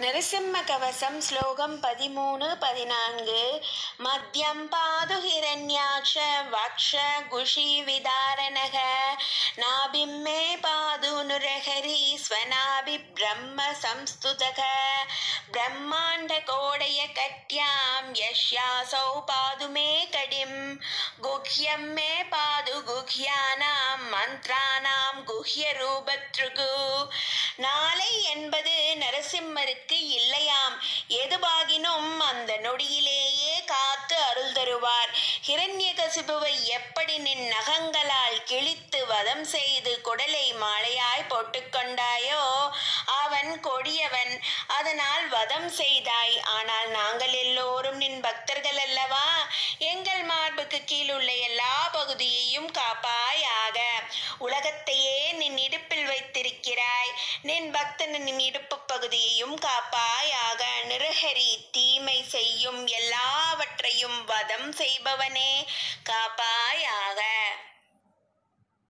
நரசிம்ம கவசம் ஸ்லோகம் பதிமூணு பதினான்கு. மத்தியம் பாது ஹிரண்யாட்ச வக்ஷ குஷி விதாரணக. நாபிம் மே பாது நுரஹரி ஸ்வநாபி பிரம்ம சம்ஸ்துதக. பிரம்மாண்ட கோடைய கட்யாம் யஷ்யாசௌ பாது மே கடிம். குஹ்யம் மே பாது குஹ்யானாம் மந்த்ரானாம் குஹ்ய ரூபத்ருகு நாளை என்பது நரசிம்மருக்கு இல்லையாம். எதுவாகினும் அந்த நொடியிலேயே காத்து அருள் தருவார். ஹிரண்யகசிபுவை எப்படி நின் நகங்களால் கிழித்து வதம் செய்து குடலை மாலையாய் போட்டுக்கொண்டாயோ அவன் கொடியவன். அதனால் வதம் செய்தாய். ஆனால் நாங்கள் எல்லோரும் நின் பக்தர்கள் அல்லவா? எங்கள் மார்புக்கு கீழுள்ள எல்லா பகுதியையும் காப்பாயாக. உலகத்தையே நின் இடுப்பில் வைத்திருக்கிறாய். நின் பக்தனின் இடுப்பு பகுதியையும் காப்பாயாக நிருஹரி தீமை செய்யும் எல்லாவற்றையும் வதம் செய்பவனே. காப்பாயாக